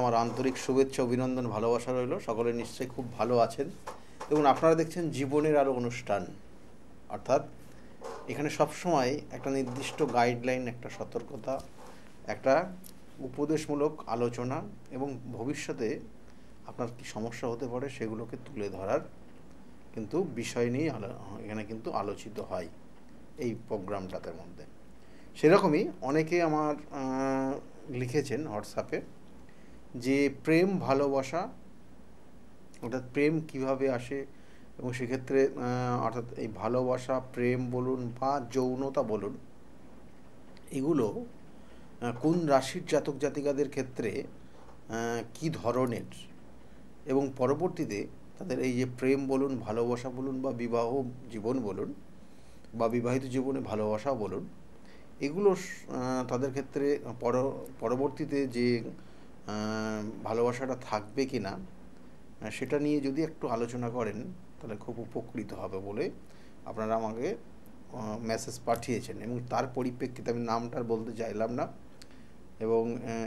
আমার আন্তরিক শুভেচ্ছা, অভিনন্দন, ভালোবাসা রইল। সকলে নিশ্চয়ই খুব ভালো আছেন। এবং আপনারা দেখছেন জীবনের আরও অনুষ্ঠান। অর্থাৎ এখানে সবসময় একটা নির্দিষ্ট গাইডলাইন একটা সতর্কতা, একটা উপদেশমূলক আলোচনা এবং ভবিষ্যতে আপনার কি সমস্যা হতে পারে সেগুলোকে তুলে ধরার কিন্তু বিষয় নিয়েই এখানে কিন্তু আলোচিত হয় এই প্রোগ্রামটাতে মধ্যে। সেরকমই অনেকে আমার লিখেছেন হোয়াটসঅ্যাপে। যে প্রেম ভালোবাসা, অর্থাৎ প্রেম কীভাবে আসে এবং সেক্ষেত্রে অর্থাৎ এই ভালোবাসা, প্রেম বলুন বা যৌনতা বলুন, এগুলো কোন রাশির জাতক জাতিকাদের ক্ষেত্রে কি ধরনের? এবং পরবর্তীতে তাদের এই যে প্রেম বলুন, ভালোবাসা বলুন বা বিবাহ জীবন বলুন বা বিবাহিত জীবনে ভালোবাসা বলুন, এগুলো তাদের ক্ষেত্রে পর, পরবর্তীতে যে ভালোবাসাটা থাকবে কি না সেটা নিয়ে যদি একটু আলোচনা করেন, তাহলে খুব উপকৃত হবে বলে আপনারা আমাকে মেসেজ পাঠিয়েছেন এবং তার পরিপ্রেক্ষিতে আমি নামটা বলতে চাইলাম না এবং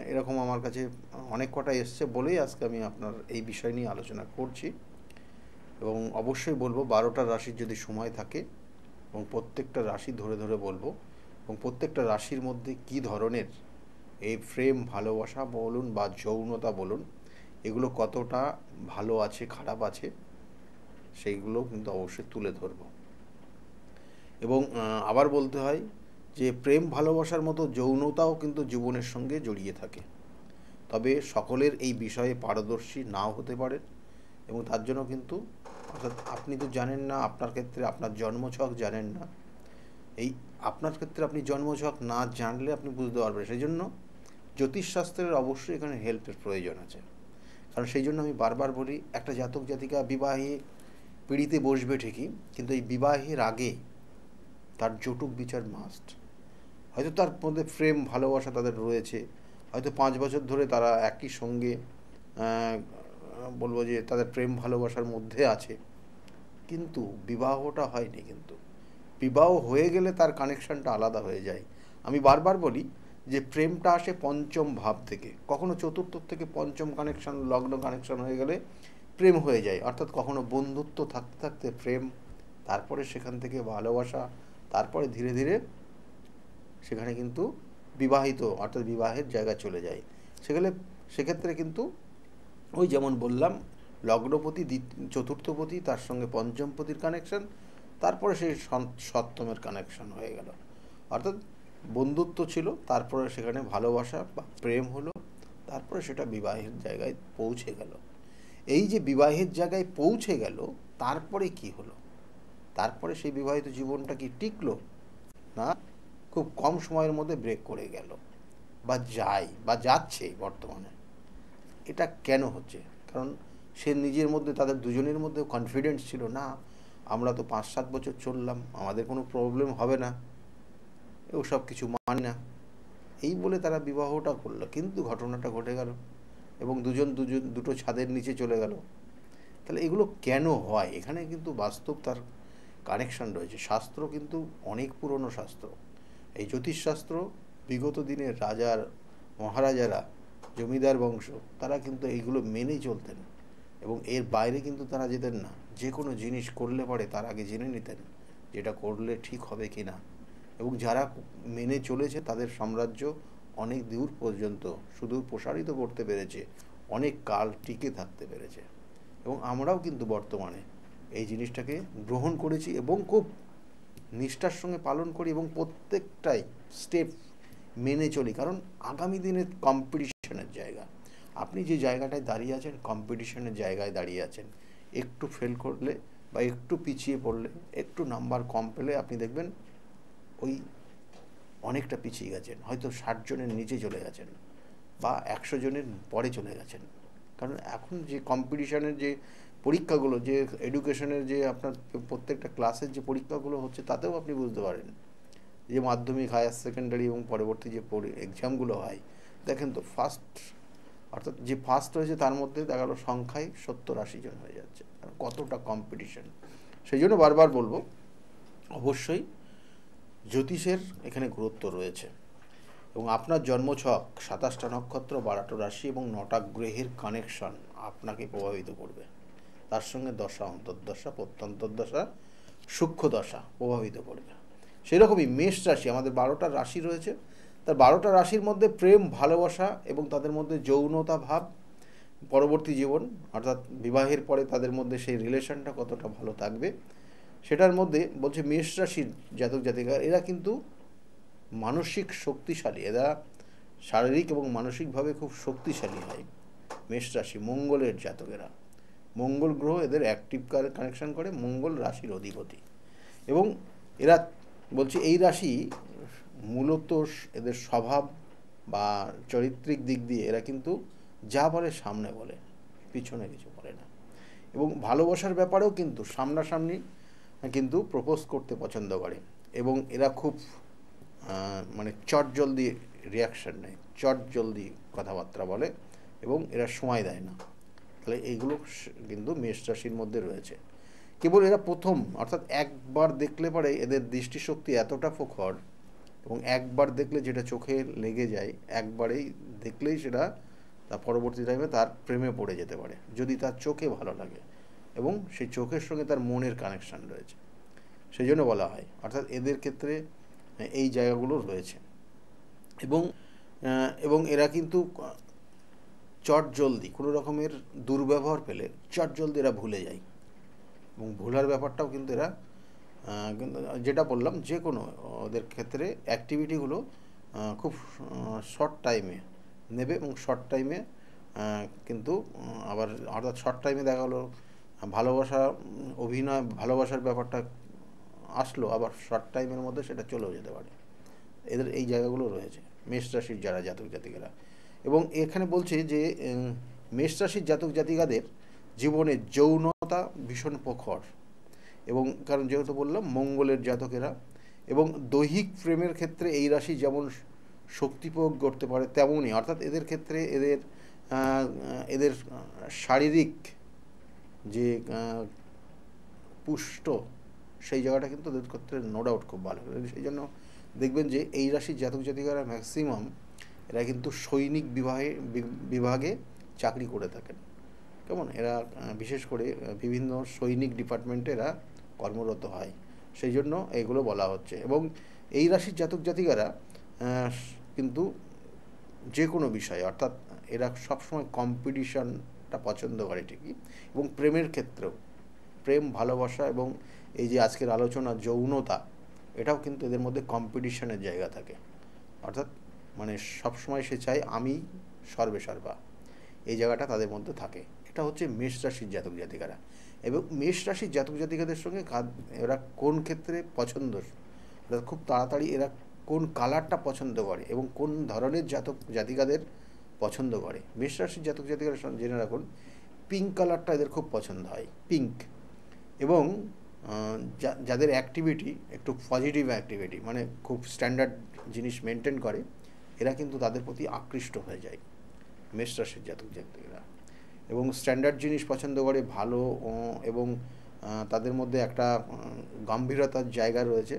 এরকম আমার কাছে অনেক কটা এসছে বলেই আজকে আমি আপনার এই বিষয় নিয়ে আলোচনা করছি এবং অবশ্যই বলব বারোটা রাশির যদি সময় থাকে এবং প্রত্যেকটা রাশি ধরে ধরে বলব এবং প্রত্যেকটা রাশির মধ্যে কি ধরনের এই প্রেম, ভালোবাসা বলুন বা যৌনতা বলুন, এগুলো কতটা ভালো আছে, খারাপ আছে, সেইগুলো কিন্তু অবশ্যই তুলে ধরবো। এবং আবার বলতে হয় যে প্রেম, ভালোবাসার মতো যৌনতাও কিন্তু জীবনের সঙ্গে জড়িয়ে থাকে। তবে সকলের এই বিষয়ে পারদর্শী নাও হতে পারে এবং তার জন্য কিন্তু, অর্থাৎ আপনি তো জানেন না, আপনার ক্ষেত্রে আপনার জন্মছক জানেন না, এই আপনার ক্ষেত্রে আপনি জন্মছক না জানলে আপনি বুঝতে পারবেন সেই জন্য জ্যোতিষশাস্ত্রের অবশ্যই এখানে হেল্পের প্রয়োজন আছে। কারণ সেই জন্য আমি বারবার বলি, একটা জাতক, জাতিকা বিবাহে পিড়িতে বসবে ঠিকই, কিন্তু এই বিবাহের আগে তার জটুক বিচার মাস্ট হয়তো তার মধ্যে প্রেম, ভালোবাসা তাদের রয়েছে, হয়তো পাঁচ বছর ধরে তারা একই সঙ্গে বলব যে তাদের প্রেম, ভালোবাসার মধ্যে আছে। কিন্তু বিবাহটা হয়নি কিন্তু। বিবাহ হয়ে গেলে তার কানেকশানটা আলাদা হয়ে যায়। আমি বারবার বলি যে প্রেমটা আসে পঞ্চম ভাব থেকে। কখনো চতুর্থ থেকে পঞ্চম কানেকশন লগ্ন কানেকশন হয়ে গেলে প্রেম হয়ে যায়। অর্থাৎ কখনো বন্ধুত্ব থাকতে থাকতে প্রেম, তারপরে সেখান থেকে ভালোবাসা, তারপরে ধীরে ধীরে সেখানে কিন্তু বিবাহিত, অর্থাৎ বিবাহের জায়গা চলে যায়। সেখানে, সেক্ষেত্রে কিন্তু ওই যেমন বললাম, লগ্নপতি চতুর্থপতি, তার সঙ্গে পঞ্চমপতির কানেকশন তারপরে সেই সপ্তমের কানেকশন হয়ে গেল। অর্থাৎ বন্ধুত্ব ছিল, তারপরে সেখানে ভালোবাসা বা প্রেম হলো, তারপরে সেটা বিবাহের জায়গায় পৌঁছে গেল। এই যে বিবাহের জায়গায় পৌঁছে গেল, তারপরে কি হলো? তারপরে সেই বিবাহিত জীবনটা কি টিকলো? না, খুব কম সময়ের মধ্যে ব্রেক করে গেল। বা যায়, বা যাচ্ছে বর্তমানে। এটা কেন হচ্ছে? কারণ সে নিজের মধ্যে, তাদের দুজনের মধ্যে কনফিডেন্স ছিল, না, আমরা তো পাঁচ সাত বছর চললাম, আমাদের কোনো প্রবলেম হবে না। সব কিছু মানি না। এই বলে তারা বিবাহটা করল, কিন্তু ঘটনাটা ঘটে গেল এবং দুজন দুজন দুটো ছাদের নিচে চলে গেল। তাহলে এগুলো কেন হয়? এখানে কিন্তু বাস্তব তার কানেকশন রয়েছে। শাস্ত্র কিন্তু অনেক পুরনো শাস্ত্র। এই জ্যোতিষশাস্ত্র বিগত দিনের রাজার, মহারাজারা, জমিদার বংশ, তারা কিন্তু এইগুলো মেনেই চলতেন এবং এর বাইরে কিন্তু তারা যেতেন না। যে কোনো জিনিস করলে পরে তার আগে জেনে নিতেন যেটা করলে ঠিক হবে কি না এবং যারা মেনে চলেছে তাদের সাম্রাজ্য অনেক দূর পর্যন্ত শুধু প্রসারিত করতে পেরেছে, অনেক কাল টিকে থাকতে পেরেছে। এবং আমরাও কিন্তু বর্তমানে এই জিনিসটাকে গ্রহণ করেছি এবং খুব নিষ্ঠার সঙ্গে পালন করি এবং প্রত্যেকটাই স্টেপ মেনে চলি। কারণ আগামী দিনের কম্পিটিশনের জায়গা। আপনি যে জায়গাটায় দাঁড়িয়ে আছেন কম্পিটিশনের জায়গায় দাঁড়িয়ে আছেন, একটু ফেল করলে বা একটু পিছিয়ে পড়লে, একটু নাম্বার কম পেলে আপনি দেখবেন ওই অনেকটা পিছিয়ে গেছেন, হয়তো ষাট জনের নিচে চলে গেছেন বা একশো জনের পরে চলে গেছেন। কারণ এখন যে কম্পিটিশনের যে পরীক্ষাগুলো, যে এডুকেশনের যে আপনার প্রত্যেকটা ক্লাসের যে পরীক্ষাগুলো হচ্ছে, তাতেও আপনি বুঝতে পারেন যে মাধ্যমিক হায়ার সেকেন্ডারি এবং পরবর্তী যে এক্সামগুলো হয়। দেখেন তো ফার্স্ট অর্থাৎ যে ফার্স্ট হয়েছে তার মধ্যে দেখা গেলো সংখ্যায় সত্তর আশি জন হয়ে যাচ্ছে। কতটা কম্পিটিশন সেই জন্য বারবার বলব, অবশ্যই জ্যোতিষের এখানে গুরুত্ব রয়েছে। এবং আপনার জন্মছক সাতাশটা নক্ষত্র, বারোটা রাশি এবং নটা গ্রহের কানেকশন আপনাকে প্রভাবিত করবে। তার সঙ্গে দশা, অন্তর্দশা, প্রত্যন্তর্দশা সূক্ষ্ম দশা প্রভাবিত করবে। সেরকমই মেষ রাশি, আমাদের বারোটা রাশি রয়েছে। তার বারোটা রাশির মধ্যে প্রেম, ভালোবাসা এবং তাদের মধ্যে যৌনতা ভাব, পরবর্তী জীবন, অর্থাৎ বিবাহের পরে তাদের মধ্যে সেই রিলেশনটা কতটা ভালো থাকবে সেটার মধ্যে বলছে মেষ রাশির জাতক জাতিকা এরা কিন্তু মানসিক শক্তিশালী, এরা শারীরিক এবং মানসিকভাবে খুব শক্তিশালী হয় মেষ রাশি, মঙ্গলের জাতকেরা। মঙ্গল গ্রহ এদের অ্যাক্টিভ কানেকশন করে, মঙ্গল রাশির অধিপতি। এবং এরা বলছে এই রাশি মূলত এদের স্বভাব বা চরিত্রিক দিক দিয়ে এরা কিন্তু যা বলে সামনে বলে, পিছনে কিছু বলে না। এবং ভালোবাসার ব্যাপারেও কিন্তু সামনাসামনি কিন্তু প্রপোজ করতে পছন্দ করে। এবং এরা খুব মানে চট জলদি রিয়াকশান নেয়, চট জলদি কথাবার্তা বলে এবং এরা সময় দেয় না। তাহলে এইগুলো কিন্তু মেষ রাশির মধ্যে রয়েছে। কেবল এরা প্রথম, অর্থাৎ একবার দেখলে পরে এদের দৃষ্টিশক্তি এতটা প্রখর এবং একবার দেখলে যেটা চোখে লেগে যায়, একবারেই দেখলেই সেটা তার পরবর্তী টাইমে তার প্রেমে পড়ে যেতে পারে, যদি তার চোখে ভালো লাগে। এবং সেই চোখের সঙ্গে তার মনের কানেকশান রয়েছে। সেই জন্য বলা হয়, অর্থাৎ এদের ক্ষেত্রে এই জায়গাগুলো রয়েছে। এবং এবং এরা কিন্তু চট জলদি, কোনো রকমের দুর্ব্যবহার পেলে চট জলদি এরা ভুলে যায়। এবং ভুলার ব্যাপারটাও কিন্তু এরা যেটা বললাম, যে কোনো ওদের ক্ষেত্রে অ্যাক্টিভিটিগুলো খুব শর্ট টাইমে নেবে এবং শর্ট টাইমে কিন্তু, আবার, অর্থাৎ শর্ট টাইমে দেখা হলো ভালোবাসা, অভিনয়, ভালোবাসার ব্যাপারটা আসলো, আবার শর্ট টাইমের মধ্যে সেটা চলেও যেতে পারে। এদের এই জায়গাগুলো রয়েছে, মেষ রাশির যারা জাতক জাতিকারা। এবং এখানে বলছে যে মেষ রাশির জাতক জাতিকাদের জীবনে যৌনতা ভীষণ প্রখর। এবং কারণ যেহেতু বললাম, মঙ্গলের জাতকেরা এবং দৈহিক প্রেমের ক্ষেত্রে এই রাশি যেমন শক্তি প্রয়োগ করতে পারে তেমনই। অর্থাৎ এদের ক্ষেত্রে এদের এদের শারীরিক যে পুষ্ট, সেই জায়গাটা কিন্তু ওদের ক্ষেত্রে নো ডাউট খুব ভালো। সেই জন্য দেখবেন যে, এই রাশির জাতক জাতিকারা ম্যাক্সিমাম এরা কিন্তু সৈনিক বিভাগে বিভাগে চাকরি করে থাকেন। কেমন? এরা বিশেষ করে বিভিন্ন সৈনিক ডিপার্টমেন্টে এরা কর্মরত হয়। সেই জন্য এগুলো বলা হচ্ছে। এবং এই রাশির জাতক জাতিকারা কিন্তু যে কোনো বিষয়ে, অর্থাৎ এরা সবসময় কম্পিটিশনটা পছন্দ করে ঠিকই। এবং প্রেমের ক্ষেত্রেও। প্রেম, ভালোবাসা এবং এই যে আজকের আলোচনা যৌনতা, এটাও কিন্তু এদের মধ্যে কম্পিটিশনের জায়গা থাকে। অর্থাৎ মানে সবসময় সে চায় আমি সর্বে সর্বা। এই জায়গাটা তাদের মধ্যে থাকে। এটা হচ্ছে মেষ রাশির জাতক জাতিকারা। এবং মেষ রাশির জাতক জাতিকাদের সঙ্গে এরা কোন ক্ষেত্রে পছন্দ? খুব তাড়াতাড়ি এরা কোন কালারটা পছন্দ করে এবং কোন ধরনের জাতক জাতিকাদের পছন্দ করে। মেষ রাশির জাতক জাতিকারা জেনে রাখুন পিঙ্ক কালারটা এদের খুব পছন্দ হয় পিঙ্ক এবং যাদের অ্যাক্টিভিটি একটু পজিটিভ অ্যাক্টিভিটি মানে খুব স্ট্যান্ডার্ড জিনিস মেনটেন করে, এরা কিন্তু তাদের প্রতি আকৃষ্ট হয়ে যায় মেষ রাশির জাতক জাতিকরা। এবং স্ট্যান্ডার্ড জিনিস পছন্দ করে, ভালো এবং তাদের মধ্যে একটা গম্ভীরতার জায়গা রয়েছে,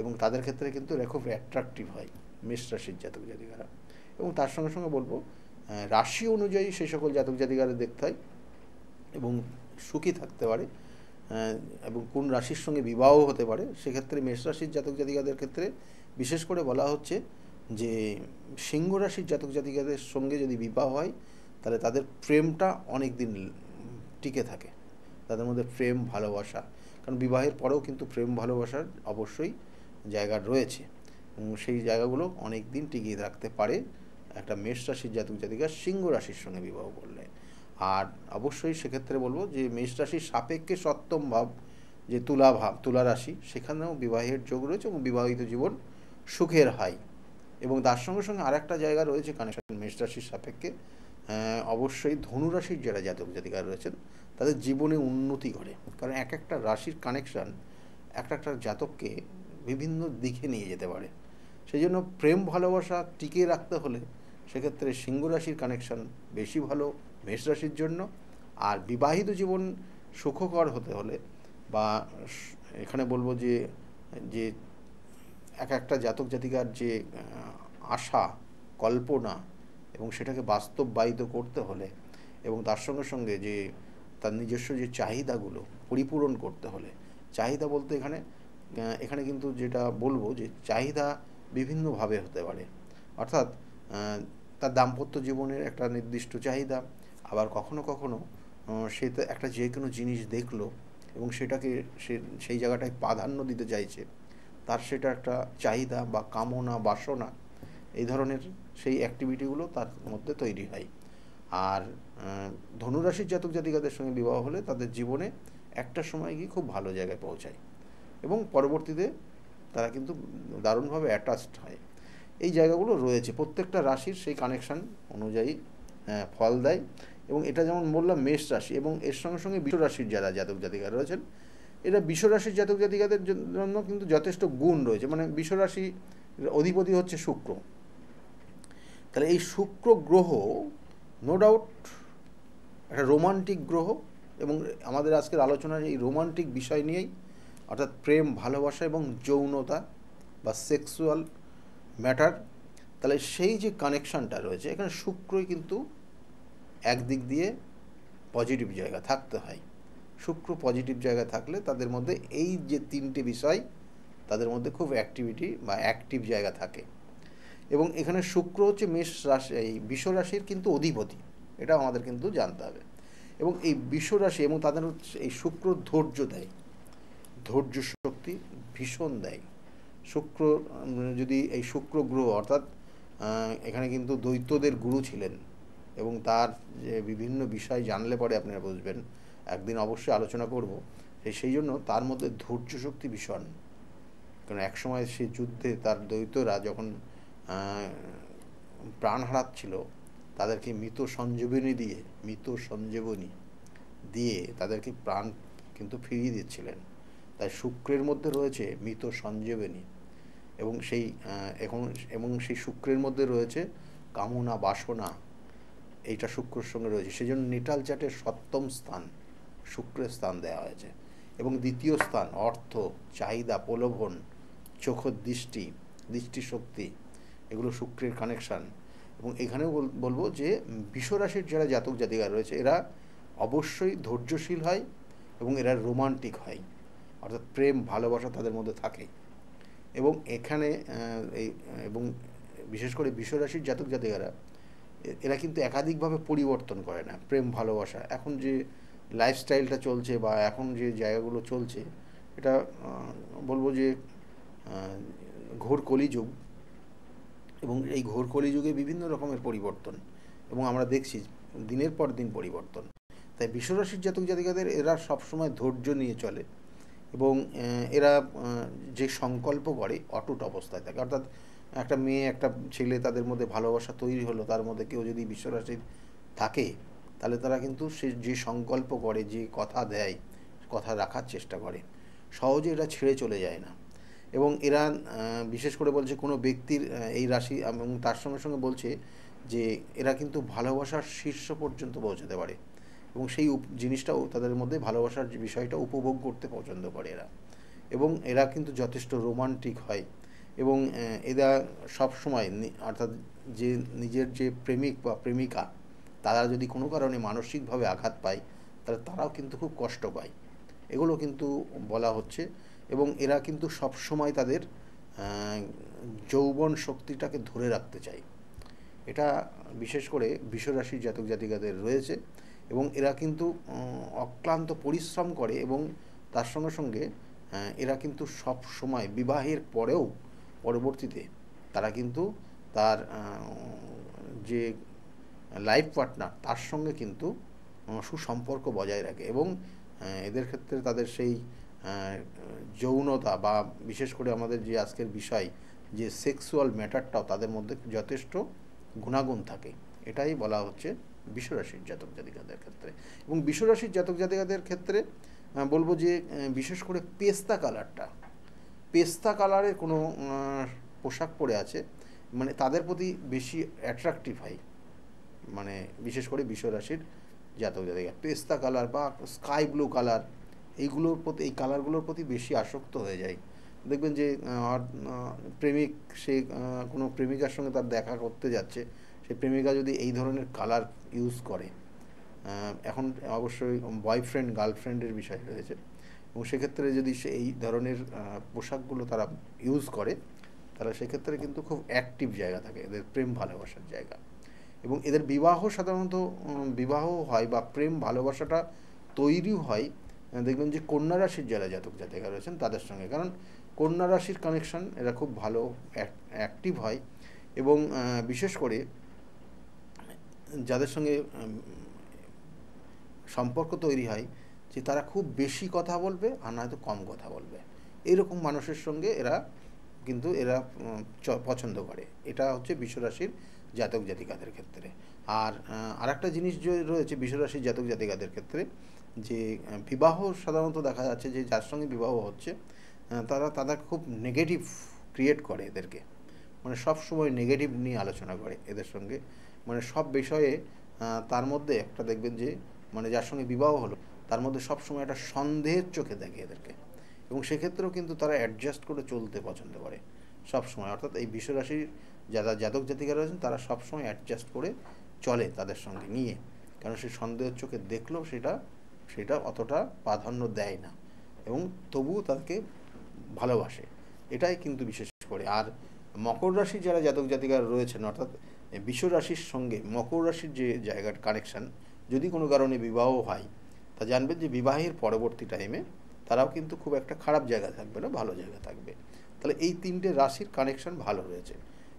এবং তাদের ক্ষেত্রে কিন্তু এরা খুব অ্যাট্রাকটিভ হয় মেষ রাশির জাতক জাতিকারা। এবং তার সঙ্গে সঙ্গে বলব রাশি অনুযায়ী সেই সকল জাতক জাতিকারা দেখতে হয় এবং সুখী থাকতে পারে এবং কোন রাশির সঙ্গে বিবাহ হতে পারে, সেক্ষেত্রে মেষ রাশির জাতক জাতিকাদের ক্ষেত্রে বিশেষ করে বলা হচ্ছে যে, সিংহ রাশির জাতক জাতিকাদের সঙ্গে যদি বিবাহ হয়, তাহলে তাদের প্রেমটা অনেক দিন টিকে থাকে। তাদের মধ্যে প্রেম, ভালোবাসা, কারণ বিবাহের পরেও কিন্তু প্রেম, ভালোবাসার অবশ্যই জায়গা রয়েছে। সেই জায়গাগুলো অনেক দিন টিকিয়ে রাখতে পারে। একটা মেষ রাশির জাতক জাতিকা সিংহ রাশির সঙ্গে বিবাহ করলে। আর অবশ্যই সেক্ষেত্রে বলব যে, মেষ রাশির সাপেক্ষে সপ্তম ভাব যে তুলা ভাব, তুলা রাশি, সেখানেও বিবাহের যোগ রয়েছে এবং বিবাহিত জীবন সুখের হয়। এবং তার সঙ্গে সঙ্গে আর একটা জায়গা রয়েছে কানেকশন মেষ রাশির সাপেক্ষে। অবশ্যই ধনুরাশির যারা জাতক জাতিকার রয়েছেন, তাদের জীবনে উন্নতি করে কারণ এক একটা রাশির কানেকশান একটা একটা জাতককে বিভিন্ন দিকে নিয়ে যেতে পারে। সেই জন্য প্রেম ভালোবাসা টিকিয়ে রাখতে হলে সেক্ষেত্রে সিংহ রাশির কানেকশান বেশি ভালো, মেষ রাশির জন্য। আর বিবাহিত জীবন সুখকর হতে হলে বা এখানে বলব যে যে এক একটা জাতক জাতিকার যে আশা, কল্পনা এবং সেটাকে বাস্তববাহিত করতে হলে এবং তার সঙ্গে সঙ্গে যে, তার নিজস্ব যে চাহিদাগুলো পরিপূরণ করতে হলে। চাহিদা বলতে এখানে এখানে কিন্তু যেটা বলব যে, চাহিদা বিভিন্নভাবে হতে পারে। অর্থাৎ তার দাম্পত্য জীবনের একটা নির্দিষ্ট চাহিদা, আবার কখনো কখনো সে তো একটা যে কোনো জিনিস দেখল এবং সেটাকে সে, সেই জায়গাটায় প্রাধান্য দিতে চাইছে, তার সেটা একটা চাহিদা বা কামনা, বাসনা, এই ধরনের সেই অ্যাক্টিভিটিগুলো তার মধ্যে তৈরি হয়। আর ধনুরাশির জাতক জাতিকাদের সঙ্গে বিবাহ হলে তাদের জীবনে একটা সময় গিয়ে খুব ভালো জায়গায় পৌঁছায় এবং পরবর্তীতে তারা কিন্তু দারুণভাবে অ্যাটাচড হয়। এই জায়গাগুলো রয়েছে। প্রত্যেকটা রাশির সেই কানেকশান অনুযায়ী ফল দেয় এবং এটা যেমন বললাম মেষ রাশি এবং এর সঙ্গে সঙ্গে বিশ্ব রাশির যারা জাতক জাতিকা রয়েছেন এটা বিশ্ব রাশির জাতক জাতিকাদের জন্য কিন্তু যথেষ্ট গুণ রয়েছে। মানে বিশ্ব রাশি অধিপতি হচ্ছে শুক্র। তাহলে এই শুক্র গ্রহ নো ডাউট একটা রোমান্টিক গ্রহ এবং আমাদের আজকের আলোচনার এই রোমান্টিক বিষয় নিয়েই অর্থাৎ প্রেম, ভালোবাসা এবং যৌনতা বা সেক্সুয়াল ম্যাটার তাহলে সেই যে কানেকশানটা রয়েছে, এখানে শুক্রই কিন্তু একদিক দিয়ে পজিটিভ জায়গা থাকতে হয়। শুক্র পজিটিভ জায়গা থাকলে তাদের মধ্যে এই যে তিনটে বিষয়, তাদের মধ্যে খুব অ্যাক্টিভিটি বা অ্যাক্টিভ জায়গা থাকে। এবং এখানে শুক্র হচ্ছে মেষ রাশি, এই বিশ্ব রাশির কিন্তু অধিপতি এটা আমাদের কিন্তু জানতে হবে। এবং এই বিশ্ব রাশি এবং তাদের এই শুক্র ধৈর্য দেয়, ধৈর্য শক্তি ভীষণ দেয়। শুক্র যদি এই শুক্র গ্রহ, অর্থাৎ এখানে কিন্তু দৈত্যদের গুরু ছিলেন এবং তার যে বিভিন্ন বিষয় জানলে পরে আপনারা বুঝবেন। একদিন অবশ্যই আলোচনা করব। সেই জন্য তার মধ্যে ধৈর্য শক্তি ভীষণ। কারণ একসময় সে যুদ্ধে তার দৈত্যরা যখন প্রাণ হারাচ্ছিল, তাদেরকে মৃত সঞ্জীবনী দিয়ে, মৃত সঞ্জীবনী দিয়ে তাদেরকে প্রাণ কিন্তু ফিরিয়ে দিচ্ছিলেন। তাই শুক্রের মধ্যে রয়েছে মৃত সঞ্জীবনী এবং সেই এখন এবং সেই শুক্রের মধ্যে রয়েছে কামনা বাসনা, এইটা শুক্রের সঙ্গে রয়েছে। সেই জন্য নিটাল চাটের সপ্তম স্থান, শুক্রের স্থান দেওয়া হয়েছে। এবং দ্বিতীয় স্থান, অর্থ, চাহিদা, প্রলোভন, চোখের দৃষ্টি, দৃষ্টিশক্তি, এগুলো শুক্রের কানেকশান এবং এখানেও বলব যে বিশ্বরাশির যারা জাতক জাতিকা রয়েছে, এরা অবশ্যই ধৈর্যশীল হয় এবং এরা রোমান্টিক হয়। অর্থাৎ প্রেম, ভালোবাসা তাদের মধ্যে থাকে এবং এখানে এই, এবং বিশেষ করে বিশ্বরাশির জাতক জাতিকারা এরা কিন্তু একাধিকভাবে পরিবর্তন করে না। প্রেম, ভালোবাসা। এখন যে লাইফস্টাইলটা চলছে বা এখন যে জায়গাগুলো চলছে, এটা বলব যে ঘোর কলিযুগ। এবং এই ঘোর কলিযুগে বিভিন্ন রকমের পরিবর্তন। এবং আমরা দেখছি দিনের পর দিন পরিবর্তন। তাই বিশ্বরাশির জাতক জাতিকাদের এরা সবসময় ধৈর্য নিয়ে চলে। এবং এরা যে সংকল্প করে অটুট অবস্থায় থাকে। অর্থাৎ একটা মেয়ে, একটা ছেলে তাদের মধ্যে ভালোবাসা তৈরি হলো, তার মধ্যে কেউ যদি বিশ্বরাশির থাকে, তাহলে তারা কিন্তু সে, যে সংকল্প করে, যে কথা দেয়, কথা রাখার চেষ্টা করে, সহজে এরা ছেড়ে চলে যায় না। এবং এরা বিশেষ করে বলছে কোনো ব্যক্তির এই রাশি, এবং তার সঙ্গে সঙ্গে বলছে যে, এরা কিন্তু ভালোবাসার শীর্ষ পর্যন্ত পৌঁছাতে পারে। এবং সেই জিনিসটাও তাদের মধ্যে ভালোবাসার বিষয়টা উপভোগ করতে পছন্দ করে এরা। এবং এরা কিন্তু যথেষ্ট রোমান্টিক হয়। এবং এরা সবসময় অর্থাৎ যে নিজের যে প্রেমিক বা প্রেমিকা, তারা যদি কোনো কারণে মানসিকভাবে আঘাত পায়, তাহলে তারাও কিন্তু খুব কষ্ট পায়। এগুলো কিন্তু বলা হচ্ছে। এবং এরা কিন্তু সবসময় তাদের যৌবন শক্তিটাকে ধরে রাখতে চায়। এটা বিশেষ করে বিশ্বরাশির জাতক জাতিকাদের রয়েছে। এবং এরা কিন্তু অক্লান্ত পরিশ্রম করে এবং তার সঙ্গে সঙ্গে এরা কিন্তু সব সময় বিবাহের পরেও পরবর্তীতে তারা কিন্তু তার যে লাইফ পার্টনার তার সঙ্গে কিন্তু সুসম্পর্ক বজায় রাখে এবং এদের ক্ষেত্রে তাদের সেই যৌনতা বা বিশেষ করে আমাদের যে আজকের বিষয় যে সেক্সুয়াল ম্যাটারটাও তাদের মধ্যে যথেষ্ট গুণাগুণ থাকে। এটাই বলা হচ্ছে বিশ্বরাশির জাতক জাতিকাদের ক্ষেত্রে। এবং বিশ্বরাশির জাতক জাতিকাদের ক্ষেত্রে বলব যে বিশেষ করে পেস্তা কালারটা। পেস্তা কালারের কোনো পোশাক পরে আছে মানে তাদের প্রতি বেশি অ্যাট্রাকটিভ হয় মানে বিশেষ করে বিশ্বরাশির জাতক জাতিকা। পেস্তা কালার বা স্কাই ব্লু কালার, এইগুলোর প্রতি, এই কালারগুলোর প্রতি বেশি আসক্ত হয়ে যায়। দেখবেন যে প্রেমিক সে কোনো প্রেমিকার সঙ্গে তার দেখা করতে যাচ্ছে সেই প্রেমিকা যদি এই ধরনের কালার ইউজ করে। এখন অবশ্যই বয়ফ্রেন্ড গার্লফ্রেন্ডের বিষয় রয়েছে। এবং সেক্ষেত্রে যদি সে এই ধরনের পোশাকগুলো তারা ইউজ করে তারা সেক্ষেত্রে কিন্তু খুব অ্যাক্টিভ জায়গা থাকে। এদের প্রেম ভালোবাসার জায়গা। এবং এদের বিবাহ সাধারণত বিবাহ হয় বা প্রেম ভালোবাসাটা তৈরিও হয়। দেখবেন যে কন্যা রাশির যারা জাতক জাতিকা রয়েছেন, তাদের সঙ্গে। কারণ কন্যা রাশির কানেকশন এরা খুব ভালো অ্যাক্টিভ হয়। এবং বিশেষ করে যাদের সঙ্গে সম্পর্ক তৈরি হয়, যে তারা খুব বেশি কথা বলবে আর নয়তো কম কথা বলবে। এইরকম মানুষের সঙ্গে এরা কিন্তু এরা পছন্দ করে। এটা হচ্ছে বিশ্বরাশির জাতক জাতিকাদের ক্ষেত্রে। আর আরেকটা জিনিস যে রয়েছে বিশ্বরাশির জাতক জাতিকাদের ক্ষেত্রে, যে, বিবাহ সাধারণত দেখা যাচ্ছে যে যার সঙ্গে বিবাহ হচ্ছে তারা, তাদের খুব নেগেটিভ ক্রিয়েট করে এদেরকে। মানে সব সময় নেগেটিভ নিয়ে আলোচনা করে এদের সঙ্গে। মানে সব বিষয়ে তার মধ্যে একটা দেখবেন যে মানে যার সঙ্গে বিবাহ হলো, তার মধ্যে সবসময় একটা সন্দেহের চোখে দেখে এদেরকে। এবং সেক্ষেত্রেও কিন্তু তারা অ্যাডজাস্ট করে চলতে পছন্দ করে সব সময় অর্থাৎ এই বিশ্বরাশির যারা জাতক জাতিকা রয়েছেন, তারা সবসময় অ্যাডজাস্ট করে চলে তাদের সঙ্গে নিয়ে। কারণ সে সন্দেহের চোখে দেখলেও সেটা সেটা অতটা প্রাধান্য দেয় না। এবং তবুও তাদেরকে ভালোবাসে। এটাই কিন্তু বিশেষ করে। আর মকর রাশির যারা জাতক জাতিকার রয়েছেন, অর্থাৎ বিশ্ব রাশির সঙ্গে মকর রাশির যে জায়গার কানেকশান যদি কোনো কারণে বিবাহ হয়, তা জানবেন যে বিবাহের পরবর্তী টাইমে তারাও কিন্তু খুব একটা খারাপ জায়গা থাকবে না, ভালো জায়গা থাকবে। তাহলে এই তিনটে রাশির কানেকশান ভালো রয়েছে।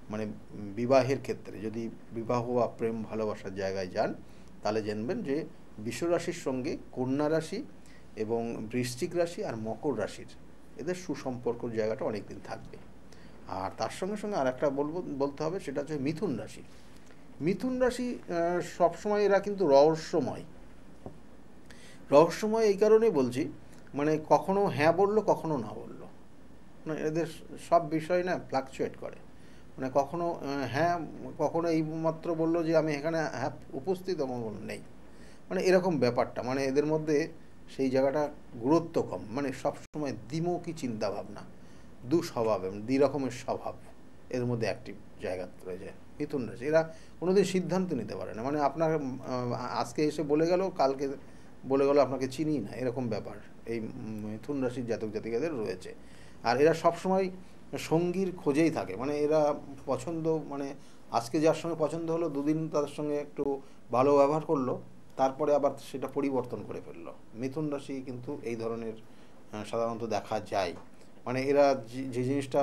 মানে বিবাহের ক্ষেত্রে যদি বিবাহ বা প্রেম ভালোবাসার জায়গায় যান, তাহলে জানবেন যে বিশ্বরাশির সঙ্গে কন্যা রাশি এবং বৃশ্চিক রাশি আর মকর রাশির এদের সুসম্পর্কর জায়গাটা অনেক দিন থাকবে। আর তার সঙ্গে সঙ্গে আর একটা বলব, বলতে হবে, সেটা হচ্ছে মিথুন রাশি। মিথুন রাশি সবসময় এরা কিন্তু রহস্যময়। রহস্যময় এই কারণে বলছি মানে কখনো হ্যাঁ বলল, কখনো না বলল। মানে এদের সব বিষয় না ফ্লাকচুয়েট করে। মানে কখনো হ্যাঁ কখনো এই মাত্র বলল যে আমি এখানে হ্যাঁ উপস্থিত আমার নেই। মানে এরকম ব্যাপারটা মানে এদের মধ্যে সেই জায়গাটা গুরুত্ব কম। মানে সবসময় দ্বিমুখী চিন্তাভাবনা। দু স্বভাব দ্বি রকমের স্বভাব এর মধ্যে একটি জায়গা রয়েছে মিথুন রাশি এরা কোনোদিন সিদ্ধান্ত নিতে পারে না। মানে আপনার আজকে এসে বলে গেল, কালকে বলে গেল, আপনাকে চিনি না, এরকম ব্যাপার। এই মিথুন রাশির জাতক জাতিকাদের রয়েছে। আর এরা সবসময় সঙ্গীর খোঁজেই থাকে। মানে এরা পছন্দ মানে আজকে যার সঙ্গে পছন্দ হলো, দুদিন তাদের সঙ্গে একটু ভালো ব্যবহার করল, তারপরে আবার সেটা পরিবর্তন করে ফেলল। মিথুন রাশি কিন্তু এই ধরনের সাধারণত দেখা যায়। মানে এরা যে জিনিসটা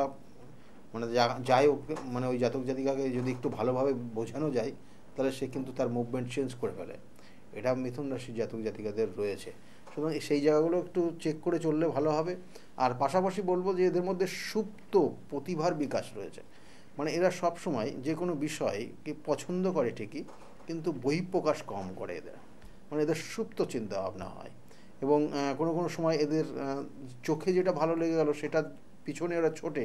মানে যাই মানে ওই জাতক জাতিকাকে যদি একটু ভালোভাবে বোঝানো যায়, তাহলে সে কিন্তু তার মুভমেন্ট চেঞ্জ করে ফেলে। এটা মিথুন রাশির জাতক জাতিকাদের রয়েছে। সুতরাং সেই জায়গাগুলো একটু চেক করে চললে ভালো হবে। আর পাশাপাশি বলব যে এদের মধ্যে সুপ্ত প্রতিভার বিকাশ রয়েছে। মানে এরা সব সময় যে কোনো বিষয়কে পছন্দ করে ঠিকই, কিন্তু বহিঃপ্রকাশ কম করে এদের। মানে এদের সুপ্ত চিন্তা ভাবনা হয়। এবং কোনো কোনো সময় এদের চোখে যেটা ভালো লেগে গেল সেটা পিছনে ওরা ছোটে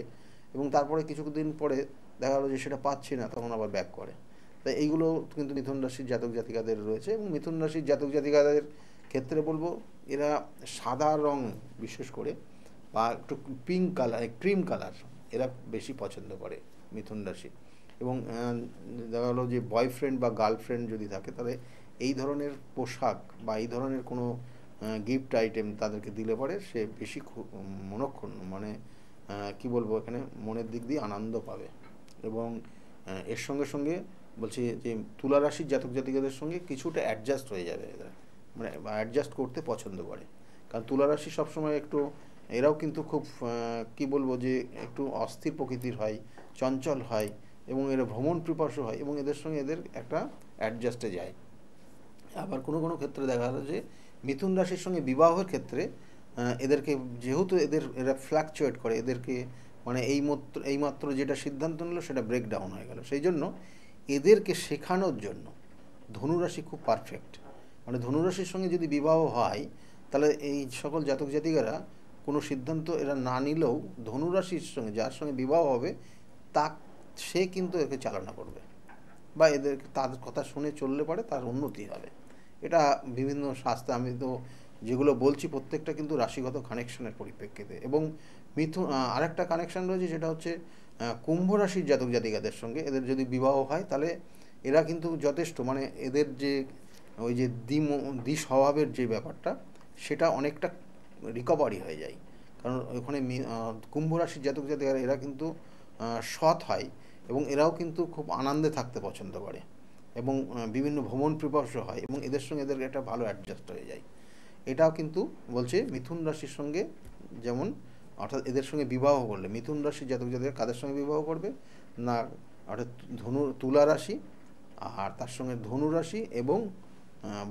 এবং তারপরে কিছুদিন পরে দেখা গেলো যে সেটা পাচ্ছি না, তখন আবার ব্যাক করে। তাই এইগুলো কিন্তু মিথুন রাশির জাতক জাতিকাদের রয়েছে এবং মিথুন রাশির জাতক জাতিকাদের ক্ষেত্রে বলব, এরা সাদা রং বিশেষ করে বা একটু পিঙ্ক কালার ক্রিম কালার এরা বেশি পছন্দ করে মিথুন রাশি। এবং দেখা গেলো যে বয়ফ্রেন্ড বা গার্লফ্রেন্ড যদি থাকে, তাহলে এই ধরনের পোশাক বা এই ধরনের কোনো গিফট আইটেম তাদেরকে দিলে পরে সে বেশি মনক্ষণ মানে কি বলব এখানে, মনের দিক দিয়ে আনন্দ পাবে। এবং এর সঙ্গে সঙ্গে বলছি যে তুলা রাশির জাতক জাতিকাদের সঙ্গে কিছুটা অ্যাডজাস্ট হয়ে যাবে এরা। মানে অ্যাডজাস্ট করতে পছন্দ করে। কারণ তুলা রাশি সবসময় একটু, এরাও কিন্তু খুব কি বলব যে একটু অস্থির প্রকৃতির হয়, চঞ্চল হয় এবং এরা ভ্রমণ পিপাসু হয় এবং এদের সঙ্গে এদের একটা অ্যাডজাস্টে যায়। আবার কোনো কোনো ক্ষেত্রে দেখা গেল যে মিথুন রাশির সঙ্গে বিবাহের ক্ষেত্রে এদেরকে যেহেতু এদের, এরা ফ্ল্যাকচুয়েট করে, এদেরকে মানে এই মাত্র এই মাত্র যেটা সিদ্ধান্ত নিল সেটা ব্রেক ডাউন হয়ে গেল। সেই জন্য এদেরকে শেখানোর জন্য ধনুরাশি খুব পারফেক্ট মানে ধনুরাশির সঙ্গে যদি বিবাহ হয়, তাহলে এই সকল জাতক জাতিকারা কোনো সিদ্ধান্ত এরা না নিলেও ধনুরাশির সঙ্গে যার সঙ্গে বিবাহ হবে, তা, সে কিন্তু একে চালনা করবে। বা এদের তার কথা শুনে চললে পারে, তার উন্নতি হবে। এটা বিভিন্ন শাস্ত্রে আমি তো যেগুলো বলছি প্রত্যেকটা কিন্তু রাশিগত কানেকশনের পরিপ্রেক্ষিতে। এবং মিথুন আরেকটা কানেকশন রয়েছে সেটা হচ্ছে কুম্ভ রাশির জাতক জাতিকাদের সঙ্গে। এদের যদি বিবাহ হয়, তাহলে এরা কিন্তু যথেষ্ট মানে এদের যে, ওই যে দ্বি দ্বি স্বভাবের যে ব্যাপারটা, সেটা অনেকটা রিকভারি হয়ে যায়। কারণ ওখানে কুম্ভ রাশির জাতক জাতিকারা, এরা কিন্তু সৎ হয় এবং এরাও কিন্তু খুব আনন্দে থাকতে পছন্দ করে। এবং বিভিন্ন ভ্রমণ পিপাসু হয় এবং এদের সঙ্গে এদের একটা ভালো অ্যাডজাস্ট হয়ে যায়। এটাও কিন্তু বলছে মিথুন রাশির সঙ্গে যেমন, অর্থাৎ এদের সঙ্গে বিবাহ করলে। মিথুন রাশির জাতক জাতিকা কাদের সঙ্গে বিবাহ করবে? না, অর্থাৎ ধনু, তুলা রাশি আর তার সঙ্গে ধনু রাশি এবং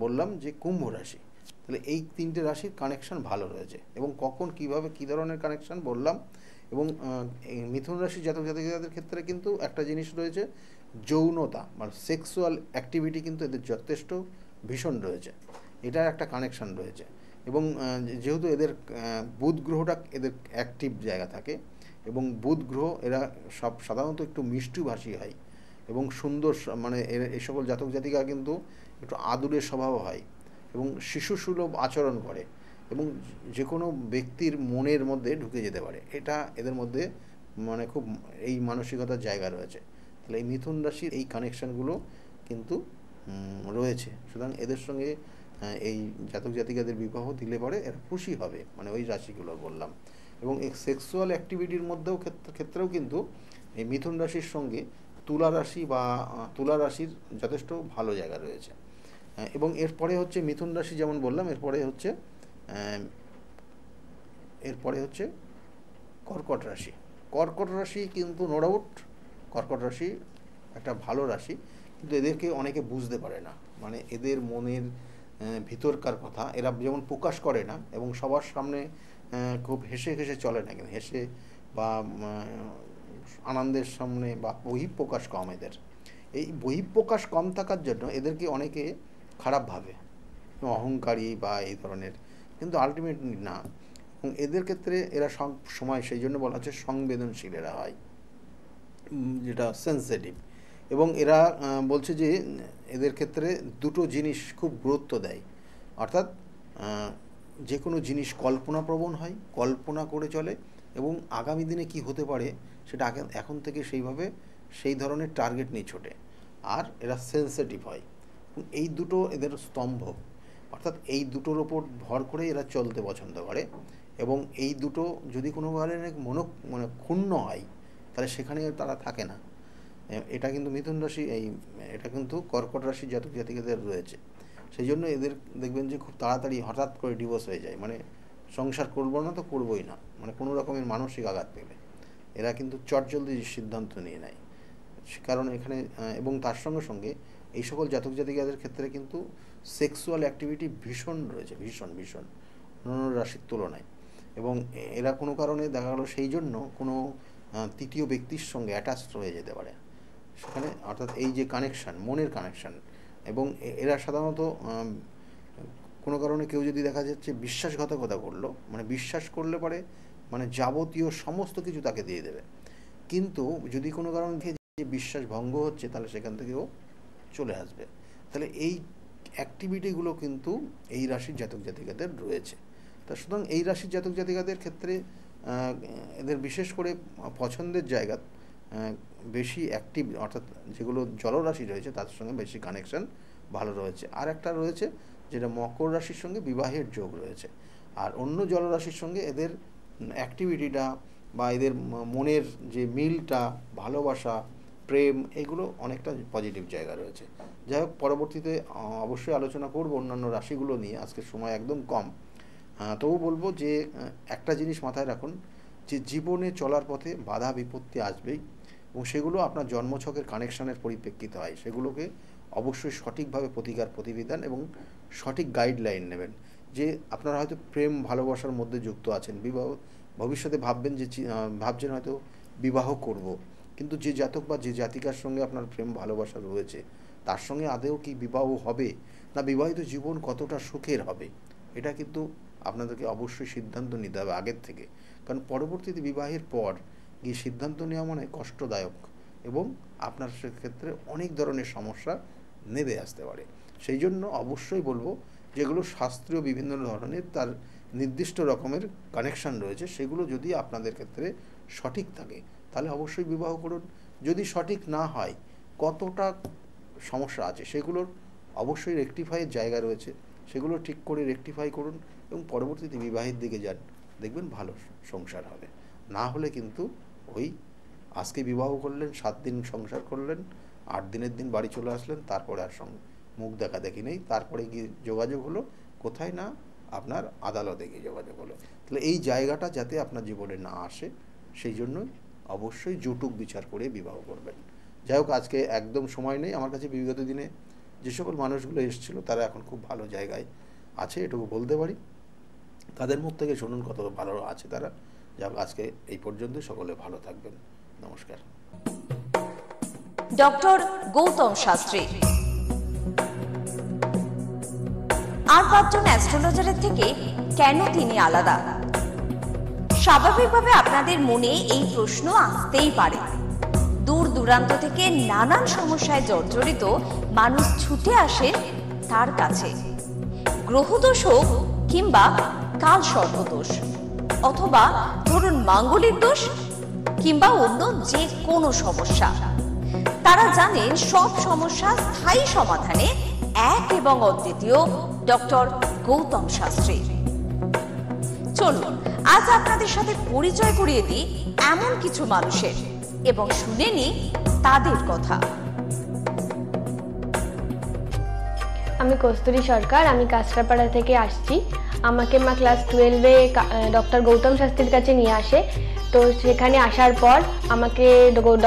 বললাম যে কুম্ভ রাশি। তাহলে এই তিনটে রাশির কানেকশন ভালো রয়েছে এবং কখন কীভাবে কী ধরনের কানেকশান বললাম এবং মিথুন রাশি জাতক জাতিকাদের ক্ষেত্রে কিন্তু একটা জিনিস রয়েছে যৌনতা মানে সেক্সুয়াল অ্যাক্টিভিটি কিন্তু এদের যথেষ্ট ভীষণ রয়েছে। এটার একটা কানেকশন রয়েছে। এবং যেহেতু এদের বুধ গ্রহটা এদের অ্যাক্টিভ জায়গা থাকে, এবং বুধ গ্রহ এরা সব সাধারণত একটু মিষ্টিভাষী হয়, এবং সুন্দর মানে এই সকল জাতক জাতিকা কিন্তু একটু আদুরের স্বভাব হয়, এবং শিশু সুলভ আচরণ করে, এবং যে কোনো ব্যক্তির মনের মধ্যে ঢুকে যেতে পারে। এটা এদের মধ্যে মানে খুব এই মানসিকতার জায়গা রয়েছে। তাহলে এই মিথুন রাশির এই কানেকশানগুলো কিন্তু রয়েছে। সুতরাং এদের সঙ্গে এই জাতক জাতিকাদের বিবাহ দিলে পরে এরা খুশি হবে মানে ওই রাশিগুলো বললাম। এবং এই সেক্সুয়াল অ্যাক্টিভিটির মধ্যেও ক্ষেত্রেও কিন্তু এই মিথুন রাশির সঙ্গে তুলা রাশি বা তুলা রাশির যথেষ্ট ভালো জায়গা রয়েছে। এবং এরপরে হচ্ছে মিথুন রাশি যেমন বললাম, এরপরে হচ্ছে এরপরে হচ্ছে কর্কট রাশি। কর্কট রাশি কিন্তু নো ডাউট কর্কট রাশি একটা ভালো রাশি, কিন্তু এদেরকে অনেকে বুঝতে পারে না। মানে এদের মনের ভিতরকার কথা, এরা যেমন প্রকাশ করে না এবং সবার সামনে খুব হেসে হেসে চলে না কিন্তু হেসে বা আনন্দের সামনে বা বহিঃপ্রকাশ কম এদের। এই বহিঃপ্রকাশ কম থাকার জন্য এদেরকে অনেকে খারাপ ভাবে। অহংকারী বা এই ধরনের, কিন্তু আলটিমেটলি না। এবং এদের ক্ষেত্রে এরা সব সময়, সেই জন্য বলা হচ্ছে সংবেদনশীল এরা হয়। যেটা সেন্সিটিভ এবং এরা বলছে যে এদের ক্ষেত্রে দুটো জিনিস খুব গুরুত্ব দেয়। অর্থাৎ যে কোনো জিনিস কল্পনাপ্রবণ হয়, কল্পনা করে চলে এবং আগামী দিনে কি হতে পারে সেটা আগে, এখন থেকে সেইভাবে সেই ধরনের টার্গেট নিয়ে ছোটে। আর এরা সেন্সিটিভ হয়। এই দুটো এদের স্তম্ভ, অর্থাৎ এই দুটোর ওপর ভর করে এরা চলতে পছন্দ করে। এবং এই দুটো যদি কোনো কারণে মনো মানে ক্ষুণ্ণ হয় তাহলে সেখানে তারা থাকে না। এটা কিন্তু মিথুন রাশি, এই, এটা কিন্তু কর্কট রাশি জাতক জাতিকাদের রয়েছে। সেই জন্য এদের দেখবেন যে খুব তাড়াতাড়ি হঠাৎ করে ডিভোর্স হয়ে যায়। মানে সংসার করব না তো করবোই না। মানে কোনো রকমের মানসিক আঘাত পেলে। এরা কিন্তু চটজলদি সিদ্ধান্ত নিয়ে নেয়। কারণ এখানে এবং তার সঙ্গে সঙ্গে এই সকল জাতক জাতিকাদের ক্ষেত্রে কিন্তু সেক্সুয়াল অ্যাক্টিভিটি ভীষণ রয়েছে, ভীষণ ভীষণ। অন্যান্য রাশির তুলনায়। এবং এরা কোনো কারণে দেখা গেলো সেই জন্য কোনো তৃতীয় ব্যক্তির সঙ্গে অ্যাটাচড হয়ে যেতে পারে। সেখানে অর্থাৎ এই যে কানেকশান মনের কানেকশান এবং এরা সাধারণত কোনো কারণে কেউ যদি দেখা যাচ্ছে বিশ্বাসঘাতকতা করল মানে বিশ্বাস করলে পরে মানে যাবতীয় সমস্ত কিছু তাকে দিয়ে দেবে। কিন্তু যদি কোনো কারণে যে বিশ্বাস ভঙ্গ হচ্ছে, তাহলে সেখান থেকেও চলে আসবে। তাহলে এই অ্যাক্টিভিটিগুলো কিন্তু এই রাশির জাতক জাতিকাদের রয়েছে। তা সুতরাং এই রাশির জাতক জাতিকাদের ক্ষেত্রে এদের বিশেষ করে পছন্দের জায়গা বেশি অ্যাক্টিভ অর্থাৎ যেগুলো জলরাশি রয়েছে, তার সঙ্গে বেশি কানেকশন ভালো রয়েছে। আর একটা রয়েছে যেটা মকর রাশির সঙ্গে বিবাহের যোগ রয়েছে। আর অন্য জলরাশির সঙ্গে এদের অ্যাক্টিভিটিটা বা এদের মনের যে মিলটা, ভালোবাসা, প্রেম, এগুলো অনেকটা পজিটিভ জায়গা রয়েছে। যাই হোক, পরবর্তীতে অবশ্যই আলোচনা করব অন্যান্য রাশিগুলো নিয়ে। আজকে সময় একদম কম। তবু বলব যে একটা জিনিস মাথায় রাখুন যে, জীবনে চলার পথে বাধা বিপত্তি আসবেই এবং সেগুলো আপনার জন্মছকের কানেকশানের পরিপ্রেক্ষিতে হয়। সেগুলোকে অবশ্যই সঠিকভাবে প্রতিকার প্রতিবিধান এবং সঠিক গাইডলাইন নেবেন যে, আপনারা হয়তো প্রেম, ভালোবাসার মধ্যে যুক্ত আছেন, বিবাহ, ভবিষ্যতে ভাববেন যে ভাবছেন হয়তো বিবাহ করব। কিন্তু যে জাতক বা যে জাতিকার সঙ্গে আপনার প্রেম, ভালোবাসা রয়েছে, তার সঙ্গে আদেও কি বিবাহ হবে? না, বিবাহিত জীবন কতটা সুখের হবে? এটা কিন্তু আপনাদেরকে অবশ্যই সিদ্ধান্ত নিতে হবে আগের থেকে। কারণ পরবর্তীতে বিবাহের পর গিয়ে সিদ্ধান্ত নেওয়া মানে কষ্টদায়ক এবং আপনার সেক্ষেত্রে অনেক ধরনের সমস্যা নেবে আসতে পারে। সেই জন্য অবশ্যই বলব যেগুলো শাস্ত্রীয় বিভিন্ন ধরনের তার নির্দিষ্ট রকমের কানেকশান রয়েছে, সেগুলো যদি আপনাদের ক্ষেত্রে সঠিক থাকে, তাহলে অবশ্যই বিবাহ করুন। যদি সঠিক না হয়, কতটা সমস্যা আছে সেগুলোর অবশ্যই রেকটিফাইয়ের জায়গা রয়েছে, সেগুলো ঠিক করে রেকটিফাই করুন। এবং পরবর্তীতে বিবাহের দিকে যান, দেখবেন ভালো সংসার হবে। না হলে কিন্তু ওই আজকে বিবাহ করলেন, সাত দিন সংসার করলেন, আট দিনের দিন বাড়ি চলে আসলেন, তারপরে আর সঙ্গে মুখ দেখা দেখি নেই, তারপরে গিয়ে যোগাযোগ হলো, কোথায় না আপনার আদালতে গিয়ে যোগাযোগ হলো। তাহলে এই জায়গাটা যাতে আপনার জীবনে না আসে, সেই জন্যই অবশ্যই জুটুক বিচার করে বিবাহ করবেন। যাই হোক, আজকে একদম সময় নেই। আমার কাছে বিগত দিনে যে সকল মানুষগুলো এসেছিল, তারা এখন খুব ভালো জায়গায় আছে, এটুকু বলতে পারি। তাদের মুখ থেকে শুনুন কত ভালো আছে তারা। যাক, আজকে এই পর্যন্ত সকলে ভালো থাকবেন। নমস্কার। ডক্টর গৌতম শাস্ত্রী। আর পাঁচজন অ্যাস্ট্রোলজারের থেকে কেন তিনি আলাদা? স্বাভাবিকভাবে আপনাদের মনে এই প্রশ্ন আসতেই পারে। দূর দূরান্ত থেকে নানান সমস্যায় জর্জরিত মানুষ ছুটে আসে তার কাছে। গ্রহদোষ হোক কিংবা কাল সর্বদোষ অথবা ধরুন মাঙ্গলিক দোষ কিংবা অন্য যে কোনো সমস্যা। তারা জানেন সব সমস্যা স্থায়ী সমাধানে এক এবং অদ্বিতীয় ডক্টর গৌতম শাস্ত্রী। চলুন, আজ আপনাদের সাথে পরিচয় করিয়ে দিই এমন কিছু মানুষের এবং শুনে নি তাদের কথা। আমি কস্তুরী সরকার, আমি কাঁচরাপাড়া থেকে আসছি। আমাকে মা ক্লাস টুয়েলভে ডক্টর গৌতম শাস্ত্রীর কাছে নিয়ে আসে। তো সেখানে আসার পর আমাকে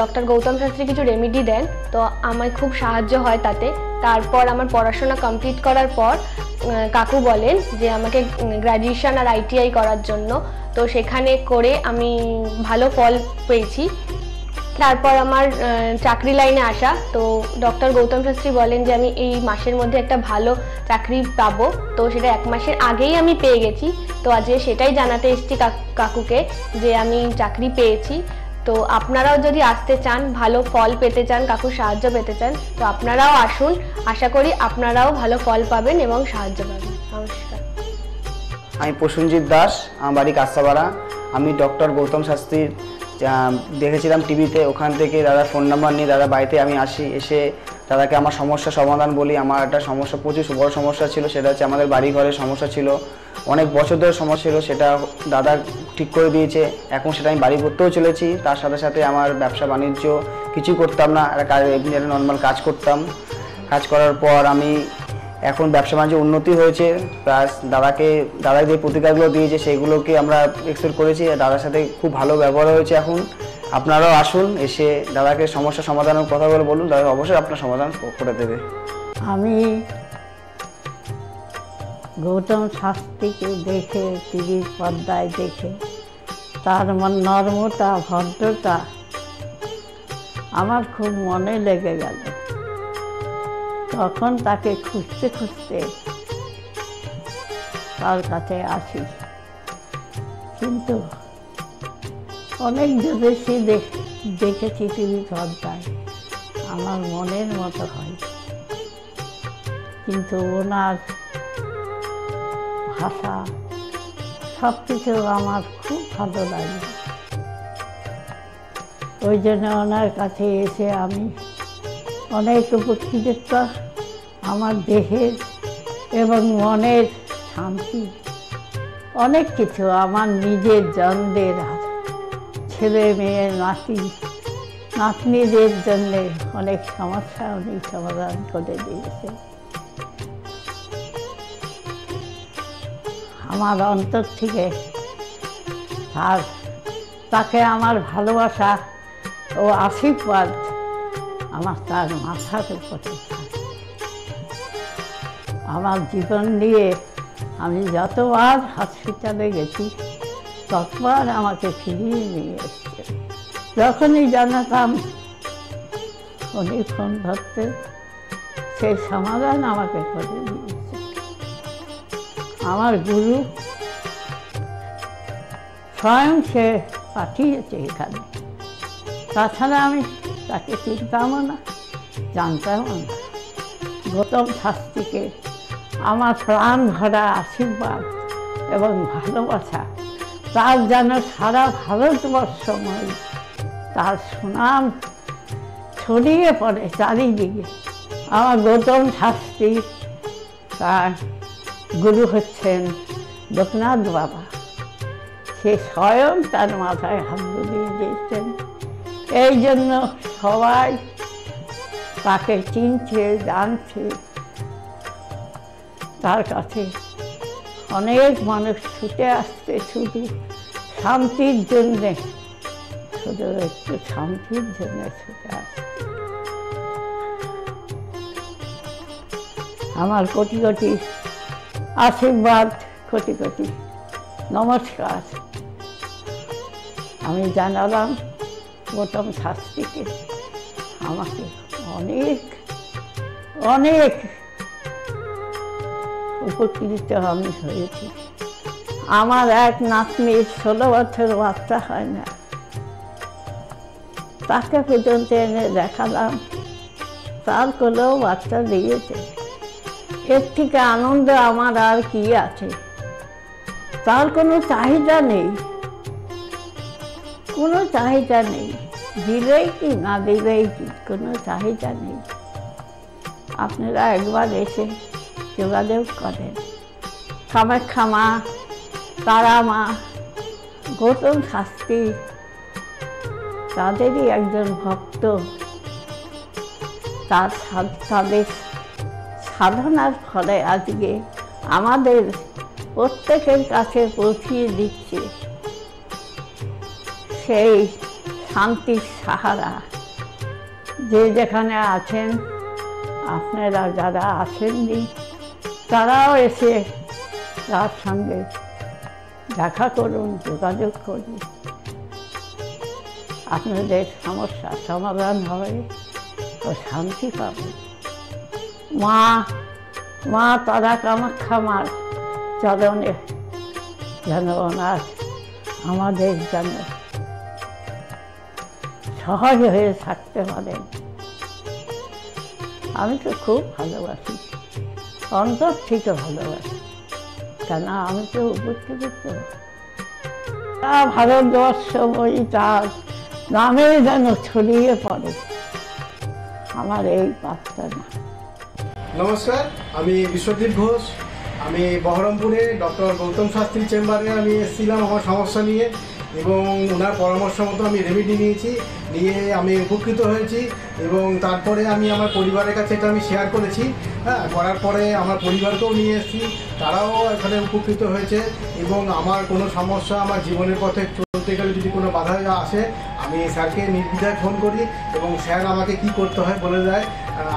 ডক্টর গৌতম শাস্ত্রী কিছু রেমিডি দেন। তো আমার খুব সাহায্য হয় তাতে। তারপর আমার পড়াশোনা কমপ্লিট করার পর কাকু বলেন যে আমাকে গ্র্যাজুয়েশন আর আইটিআই করার জন্য। তো সেখানে করে আমি ভালো ফল পেয়েছি। তারপর আমার চাকরি লাইনে আসা। তো ডক্টর গৌতম শাস্ত্রী বলেন যে, আমি এই মাসের মধ্যে একটা ভালো চাকরি পাবো। তো সেটা এক মাসের আগেই আমি পেয়ে গেছি। তো আজকে সেটাই জানাতে এসেছি কাকুকে যে, আমি চাকরি পেয়েছি। তো আপনারাও যদি আসতে চান, ভালো ফল পেতে চান কাকুর সাহায্য পেতে চান, তো আপনারাও আসুন। আশা করি আপনারাও ভালো ফল পাবেন এবং সাহায্য পাবেন। নমস্কার। আমি প্রসূনজিৎ দাস, আমার বাড়ি কাস্তাপাড়া আমি ডক্টর গৌতম শাস্ত্রীর দেখেছিলাম টিভিতে, ওখান থেকে দাদা ফোন নাম্বার নিয়ে দাদা বাড়িতে আমি আসি, এসে দাদাকে আমার সমস্যা সমাধান বলি। আমার একটা সমস্যা, প্রচুর বড় সমস্যা ছিল, সেটা হচ্ছে আমাদের বাড়ি ঘরের সমস্যা ছিল। অনেক বছর ধরে সমস্যা ছিল, সেটা দাদা ঠিক করে দিয়েছে। এখন সেটা আমি বাড়ি করতেও চলেছি। তার সাথে সাথে আমার ব্যবসা, বাণিজ্য কিছু করতাম না একটা কাজ, এমনি নর্মাল কাজ করতাম। কাজ করার পর আমি এখন ব্যবসা বাণিজ্য উন্নতি হয়েছে প্লাস দাদাকে দাদা যে প্রতিকারগুলো দিয়েছে সেগুলোকে আমরা এক্সপেক্ট করেছি, আর দাদার সাথে খুব ভালো ব্যবহার হয়েছে এখন। আপনারাও আসুন, এসে দাদাকে সমস্যা সমাধানের কথা বলে বলুন, দাদা অবশ্যই আপনার সমাধান করে দেবে। আমি গৌতম শাস্ত্রীকে দেখে টিভির পর্দায় দেখে, তার নর্মতা, ভদ্রতা, আমার খুব মনে লেগে গেল। তখন তাকে খুঁজতে খুঁজতে তার কাছে আসি কিন্তু অনেক জ্যোতিষী দেখেছি টিভি পর্দায় আমার মনের মতো হয়। কিন্তু ওনার ভাষা সব কিছু আমার খুব ভালো লাগে। ওই জন্য ওনার কাছে এসে আমি অনেক উপকৃত আমার দেহের এবং মনের শান্তি, অনেক কিছু আমার নিজের জনদের ছেলে মেয়ের নাতি, নাতনিদের জন্যে অনেক সমস্যা উনি সমাধান করে দিয়েছে আমার অন্তর থেকে আর তাকে আমার ভালোবাসা ও আশীর্বাদ আমার তার মাথার উপরে আমার জীবন নিয়ে আমি যতবার হসপিটালে গেছি, ততবার আমাকে ফিরিয়ে নিয়ে এসছে। যখনই জানাতাম, উনি ফোন ধরতে সেই সমাধান আমাকে করে দিয়েছে। আমার গুরু স্বয়ং সে পাঠিয়েছে এখানে। তাছাড়া আমি তাকে চিনতামও না, জানতামও না। গৌতম শাস্ত্রীকে আমার প্রাণ ভরা আশীর্বাদ এবং ভালোবাসা, তার যেন সারা ভারতবর্ষ ভারতবর্ষময় তার সুনাম ছড়িয়ে পড়ে চারিদিকে। আমার গৌতম শাস্ত্রী, তার গুরু হচ্ছেন লোকনাথ বাবা। সে স্বয়ং তার মাথায় হাত বুলিয়ে দিয়েছেন। এই জন্য সবাই তাকে চিনছে, জানছে। তার কাছে অনেক মানুষ ছুটে আসছে শুধু শান্তির জন্যে, শুধু একটু শান্তির জন্য ছুটে আসছে। আমার কোটি কোটি আশীর্বাদ, কোটি কোটি নমস্কার। আমি জানালাম গৌতম শাস্ত্রীকে আমাকে অনেক অনেক উপকৃত আমি হয়েছি। আমার এক নাতনির ষোলো বছর বাচ্চা হয় না। তাকে পর্যন্ত এনে দেখালাম। তার কোলেও বাচ্চা দিয়েছে। এর থেকে আনন্দ আমার আর কি আছে? তার কোনো চাহিদা নেই। কোনো চাহিদা নেই। কি না কি কোনো চাহিদা নেই। আপনারা একবার এসে যোগাযোগ করেন। কামাখ্যা মা, তারা মা, গৌতম শাস্ত্রী, তাদেরই একজন ভক্ত। তার তাদের সাধনার ফলে আজকে আমাদের প্রত্যেকের কাছে পৌঁছিয়ে দিচ্ছে। সেই শান্তির সাহারা। যে যেখানে আছেন, আপনারা যারা আসেননি, তারাও এসে তার সঙ্গে দেখা করুন, যোগাযোগ করুন। আপনাদের সমস্যা সমাধান হবে ও শান্তি পাবে মা মা তারা কামাখ্যা মার চরণে যেন ওনার আমাদের যেন সহজ হয়ে থাকতে পারেন আমি তো খুব ভালোবাসি। অন্তর থেকে ভালোবাসি। কেন আমি তো উপকৃত তা ভারতবর্ষময়ী তার নামে যেন ছড়িয়ে পড়ে। আমার এই প্রার্থনা। নমস্কার, আমি বিশ্বজিৎ ঘোষ। আমি বহরমপুরে ডক্টর গৌতম শাস্ত্রী চেম্বারে আমি এসেছিলাম আমার সমস্যা নিয়ে। এবং ওনার পরামর্শ মতো আমি রেমেডি নিয়েছি, নিয়ে আমি উপকৃত হয়েছি এবং তারপরে আমি আমার পরিবারের কাছে এটা আমি শেয়ার করেছি। হ্যাঁ করার পরে আমার পরিবারকেও নিয়ে এসেছি, তারাও এখানে উপকৃত হয়েছে এবং আমার কোনো সমস্যা আমার জীবনের পথে চলতে গেলে যদি কোনো বাধা আসে, আমি স্যারকে নির্দ্বিধায় ফোন করি এবং স্যার আমাকে কি করতে হয় বলে দেয়।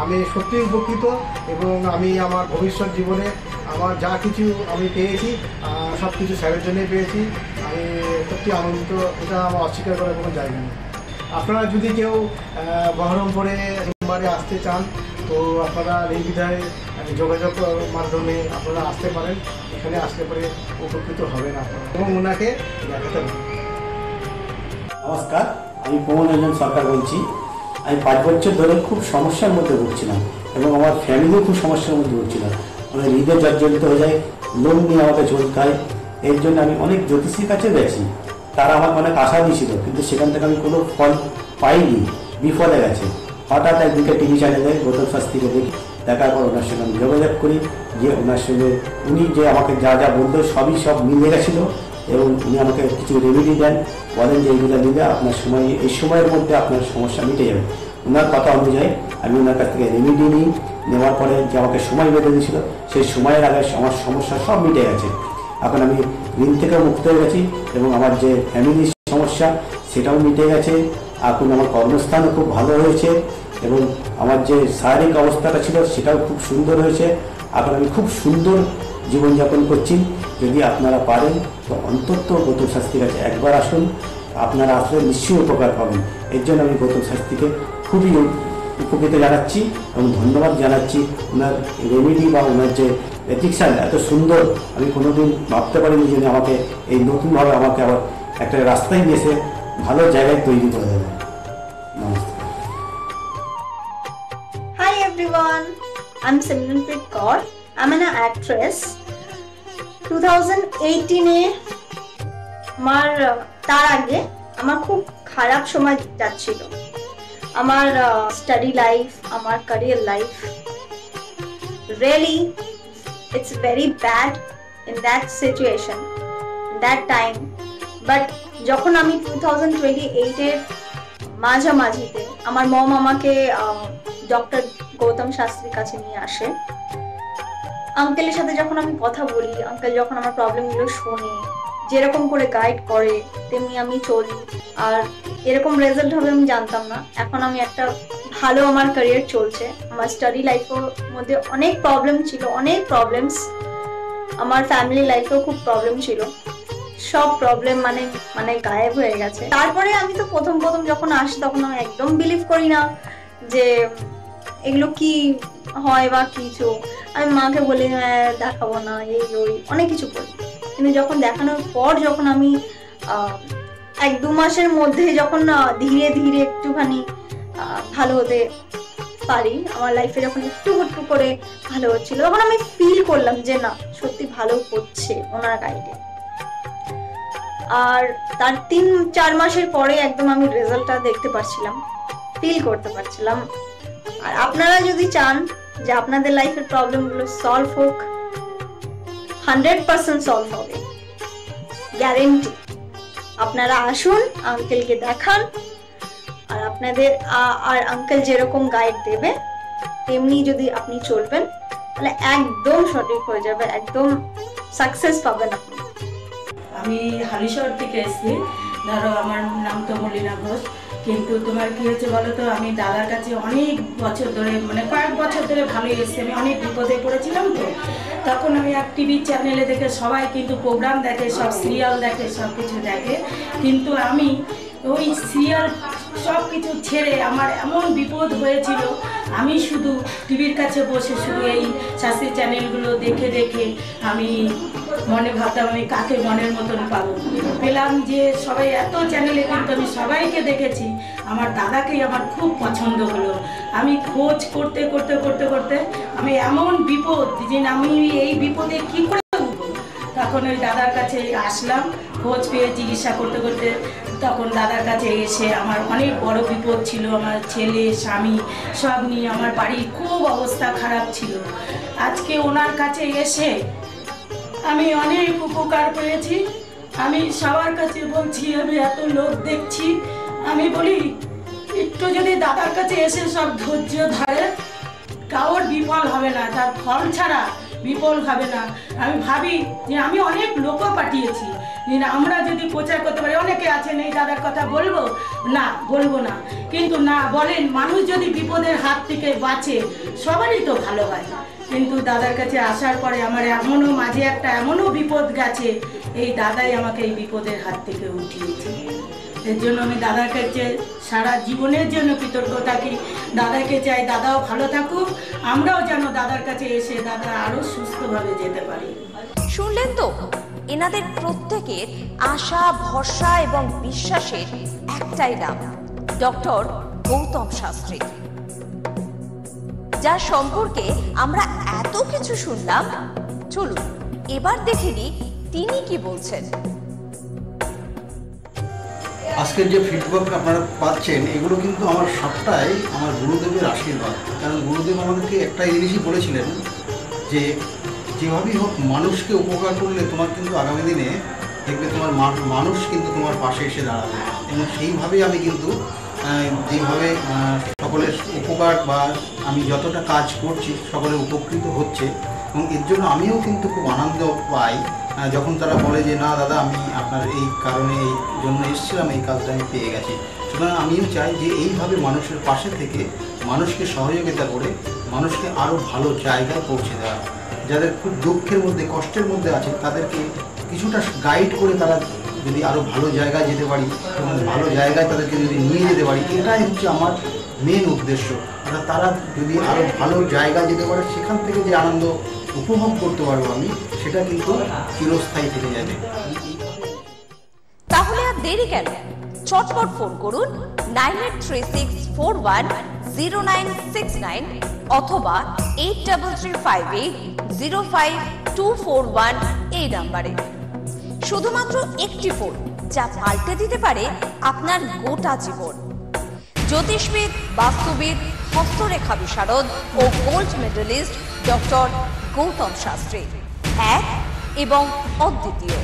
আমি সত্যি উপকৃত এবং আমি আমার ভবিষ্যৎ জীবনে আমার যা কিছু আমি পেয়েছি সব কিছু স্যারের জন্যই পেয়েছি। আমি সত্যি আনন্দিত এটা আমার অস্বীকার করার কোনো জায়গা নেই। আপনারা যদি কেউ বহরমপুরে সোমবারে আসতে চান তো আপনারা নির্দ্বিধায় আহ, যোগাযোগ মাধ্যমে আপনারা আসতে পারেন। এখানে আসলে পরে উপকৃত হবেন আপনারা। এবং ওনাকে দেখাতে নমস্কার আমি পবন রঞ্জন সরকার বলছি। আমি পাঁচ বছর ধরে খুব সমস্যার মধ্যে ভুগছিলাম এবং আমার ফ্যামিলিও খুব সমস্যার মধ্যে ভুগছিলাম। আমার হৃদয় জর্জরিত হয়ে যায় লোন নিয়ে আমাকে চলতে হয় এর জন্য আমি অনেক জ্যোতিষীর কাছে গেছি। তারা আমার অনেক আশা দিয়েছিল, কিন্তু সেখান থেকে আমি কোনো ফল পাইনি, বিফলে গেছে। হঠাৎ একদিকে টিভি চ্যানেলে গৌতম শাস্ত্রীকে দেখি, দেখার পর ওনার সঙ্গে আমি যোগাযোগ করি, যে ওনার সঙ্গে উনি যে আমাকে যা যা বলতো সবই সব মিলে গেছিল, এবং উনি আমাকে কিছু রেমেডি দেন, বলেন যে এইগুলো নিলে আপনার সময়, এই সময়ের মধ্যে আপনার সমস্যা মিটে যাবে। ওনার কথা অনুযায়ী আমি ওনার কাছ থেকে রেমেডি নিই, নেওয়ার পরে যে আমাকে সময় বেঁধে দিয়েছিল, সেই সময়ের আগে আমার সমস্যা সব মিটে গেছে। এখন আমি ঋণ থেকে মুক্ত হয়ে গেছি এবং আমার যে ফ্যামিলির সমস্যা, সেটাও মিটে গেছে। এখন আমার কর্মস্থানও খুব ভালো হয়েছে এবং আমার যে শারীরিক অবস্থাটা ছিল, সেটাও খুব সুন্দর হয়েছে। এখন আমি খুব সুন্দর জীবনযাপন করছি। যদি আপনারা পারেন, তো অন্তত গৌতম শাস্ত্রীর কাছে একবার আসুন। আপনারা আসলে নিশ্চয়ই উপকার পাবেন। এর জন্য আমি গৌতম শাস্ত্রীকে খুবই উপকৃত জানাচ্ছি এবং ধন্যবাদ জানাচ্ছি। ওনার রেমেডি বা ওনার যে এথিক্সান এত সুন্দর, আমি কোনোদিন ভাবতে পারিনি যে আমাকে এই নতুনভাবে আমাকে আবার একটা রাস্তায় নিয়ে ভালো জায়গায় তৈরি করে দেবে I'm Simranpreet Kaur. I'm an actress. 2018 এ আমার তার আগে আমার খুব খারাপ সময় যাচ্ছিল আমার স্টাডি লাইফ আমার career life really it's very bad in that situation that time but যখন আমি টু থাউজেন্ড টোয়েন্টি এইটের মাঝামাঝিতে আমার মম আমাকে ডক্টর গৌতম শাস্ত্রীর কাছে নিয়ে আসে। আঙ্কেলের সাথে যখন আমি কথা বলি আঙ্কেল যখন আমার প্রবলেমগুলো শোনে, যেরকম করে গাইড করে, তেমনি আমি চলি। আর এরকম রেজাল্ট হবে আমি জানতাম না। এখন আমি একটা ভালো আমার ক্যারিয়ার চলছে। আমার স্টাডি লাইফের মধ্যে অনেক প্রবলেম ছিল অনেক প্রবলেমস আমার ফ্যামিলি লাইফেও খুব প্রবলেম ছিল। সব প্রবলেম মানে মানে গায়েব হয়ে গেছে। তারপরে আমি তো প্রথম প্রথম যখন আসি তখন আমি একদম বিলিভ করি না যে এগুলো কি হয় বা কিছু। আমি মাকে বলি "হ্যাঁ, দেখাবো না এই ওই। অনেক কিছু বলি। কিন্তু যখন দেখানোর পর যখন আমি এক দু মাসের মধ্যে যখন ধীরে ধীরে একটুখানি ভালো হতে পারি। আমার লাইফে যখন একটু একটু করে ভালো হচ্ছিল, তখন আমি ফিল করলাম যে, না, সত্যি ভালো হচ্ছে। ওনার গাইডে আর তার তিন, চার মাসের পরে একদম আমি রেজাল্টটা দেখতে পারছিলাম ফিল করতে পারছিলাম। আর আপনারা যদি চান যে আপনাদের লাইফের প্রবলেমগুলো সলভ হোক হান্ড্রেড পার্সেন্ট সলভ হবে। গ্যারেন্টি আপনারা আসুন আঙ্কেলকে দেখান আপনাদের আর আঙ্কেল যেরকম গাইড দেবে, তেমনি যদি আপনি চলবেন, তাহলে একদম সঠিক হয়ে যাবে, একদম সাকসেস পাবেন আপনি। আমি হালিশহর থেকে এসেছি। ধরো আমার নাম তো মলিনা ঘোষ, কিন্তু তোমার কি হয়েছে বলো তো? আমি দাদার কাছে অনেক বছর ধরে মানে কয়েক বছর ধরে ভালোই এসেছি। আমি অনেক বিপদে পড়েছিলাম তো। তখন আমি এক টিভি চ্যানেলে দেখে সবাই কিন্তু প্রোগ্রাম দেখে, সব সিরিয়াল দেখে সব কিছু দেখে। কিন্তু আমি ওই সিরিয়াল সব কিছু ছেড়ে আমার এমন বিপদ হয়েছিল। আমি শুধু টিভির কাছে বসে শুধু এই শাস্ত্রী চ্যানেলগুলো দেখে দেখে আমি মনে ভাবতাম আমি কাকে মনের মতন পাবো। পেলাম যে সবাই এত চ্যানেলে কিন্তু আমি সবাইকে দেখেছি। আমার দাদাকেই আমার খুব পছন্দ হলো। আমি খোঁজ করতে করতে করতে করতে আমি এমন বিপদ যে আমি এই বিপদে কি করে তখন ওই দাদার কাছে আসলাম, খোঁজ পেয়ে চিকিৎসা করতে করতে তখন দাদার কাছে এসে আমার অনেক বড় বিপদ ছিল, আমার ছেলে, স্বামী সব নিয়ে আমার বাড়ির খুব অবস্থা খারাপ ছিল। আজকে ওনার কাছে এসে আমি অনেক উপকার পেয়েছি। আমি সবার কাছে বলছি, আমি এত লোক দেখছি। আমি বলি, একটু যদি দাদার কাছে এসে সব ধৈর্য ধরে কারোর বিফল হবে না, তার ফল ছাড়া বিফল হবে না। আমি ভাবি যে আমি অনেক লোকও পাঠিয়েছি। আমরা যদি প্রচার করতে পারি, অনেকে আছেন, এই দাদার কথা বলব? না বলব না। কিন্তু না বলেন, মানুষ যদি বিপদের হাত থেকে বাঁচে, সবারই তো ভালো হয়। কিন্তু দাদার কাছে আসার পরে আমার এমনও মাঝে একটা এমনও বিপদ গেছে, এই দাদাই আমাকে এই বিপদের হাত থেকে উঠিয়েছে। এর জন্য আমি দাদার কাছে সারা জীবনের জন্য কৃতজ্ঞ থাকি। দাদাকে চাই দাদাও ভালো থাকুক। আমরাও যেন দাদার কাছে এসে দাদা আরও সুস্থভাবে যেতে পারি। শুনলেন তো? এনাদের প্রত্যেকের আশা, ভরসা এবং বিশ্বাসের একটাই নাম, ডক্টর গৌতম শাস্ত্রী। যার সম্পর্কে আমরা এত কিছু শুনলাম, চলুন এবার দেখে নিই তিনি কি বলছেন। আজকের যে ফিডব্যাক আপনারা পাচ্ছেন, এগুলো কিন্তু আমার সবটাই আমার গুরুদেবের আশীর্বাদ। কারণ গুরুদেব আমাদেরকে একটা জিনিসই বলেছিলেন যে যেভাবেই হোক মানুষকে উপকার করলে তোমার কিন্তু আগামী দিনে দেখবে তোমার মানুষ কিন্তু তোমার পাশে এসে দাঁড়াবে। এবং সেইভাবেই আমি কিন্তু যেভাবে সকলের উপকার বা আমি যতটা কাজ করছি সকলে উপকৃত হচ্ছে এবং এর জন্য আমিও কিন্তু খুব আনন্দ পাই যখন তারা বলে যে, না দাদা, আমি আপনার এই কারণে, এই জন্য এসেছিলাম, এই কাজটা আমি পেয়ে গেছি। সুতরাং আমিও চাই যে, এইভাবে মানুষের পাশে থেকে মানুষকে সহযোগিতা করে, মানুষকে আরও ভালো জায়গায় পৌঁছে দেওয়া। যাদের খুব দুঃখের মধ্যে, কষ্টের মধ্যে আছে, তাদেরকে কিছুটা গাইড করে তারা যদি আরও ভালো জায়গায় যেতে পারি এবং ভালো জায়গায় তাদেরকে যদি নিয়ে যেতে পারি, এটাই হচ্ছে আমার মেন উদ্দেশ্য। অর্থাৎ তারা যদি আরও ভালো জায়গায় যেতে পারে, সেখান থেকে যে আনন্দ উপভোগ করতে পারব আমি, সেটা কিন্তু চিরস্থায়ী থেকে যাবে। তাহলে আর দেরি কেন? চটপট ফোন করুন nine eight three six four one zero nine six nine অথবা eight double three five eight zero five two four one এই নাম্বারে। শুধুমাত্র একটি ফোন যা পাল্টে দিতে পারে আপনার গোটা জীবন। জ্যোতিষবিদ, বাস্তুবিদ, হস্তরেখা বিশারদ ও gold medalist doctor Gautam Shastri. এক এবং অদ্বিতীয়।